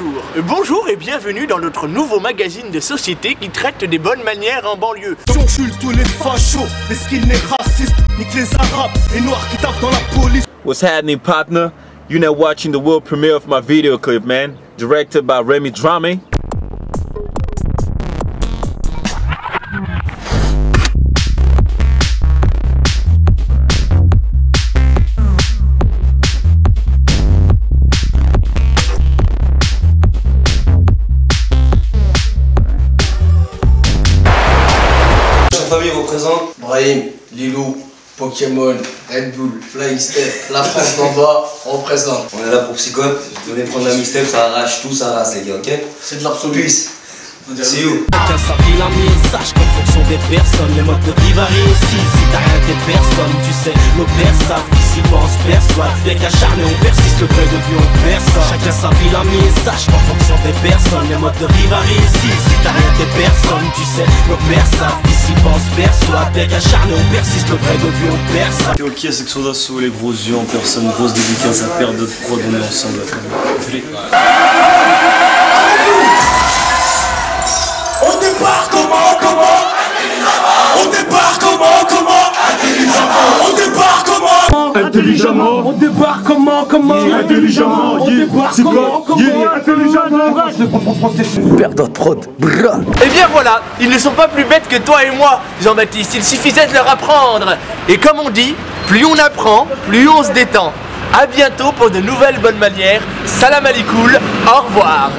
Bonjour, bonjour et bienvenue dans notre nouveau magazine de société qui traite des bonnes manières en banlieue. J'enjule tous les fachos, les skinheads racistes, nique les arabes, les noirs qui tapent dans la police. What's happening, partner? You're now watching the world premiere of my video clip, man. Directed by Remy Drame. Famille représente Brahim, Lilou, Pokémon, Red Bull, Flying Step, la France d'en bas, on représente. On est là pour psychote, venez prendre la mixtape, ça arrache tout, ça rase les gars, ok C'est de l'absolu. Peace See you Chacun sa ville, un mille, sache qu'en fonction des personnes, les modes de vie varient aussi. Si t'as rien t'es personne, tu sais, nos pères savent qu'ici on se perçoit. Dès qu'acharné, on persiste, le vrai de vie, on personne. Chacun sa ville, un mille, sache qu'en fonction des personnes, les modes de vie varient aussi. Si t'as rien t'es personne, tu sais, nos pères savent qu'ici on se perçoit. Dès qu'acharné, on persiste, le vrai de vie, on personne. Ok, c'est que Soda sous les gros yeux en personne, grosse dédicace à paire de prod, on est ensemble. On départ comment, comment On départ comment, comment On départ comment Intelligemment, On départ comment, comment intelligemment, On C'est comment, comment Yeah. Intelligemment Père d'autres prod, bra Et bien voilà, ils ne sont pas plus bêtes que toi et moi, Jean-Baptiste, il suffisait de leur apprendre. Et comme on dit, plus on apprend, plus on se détend. A bientôt pour de nouvelles bonnes manières. Salam alikoul, au revoir.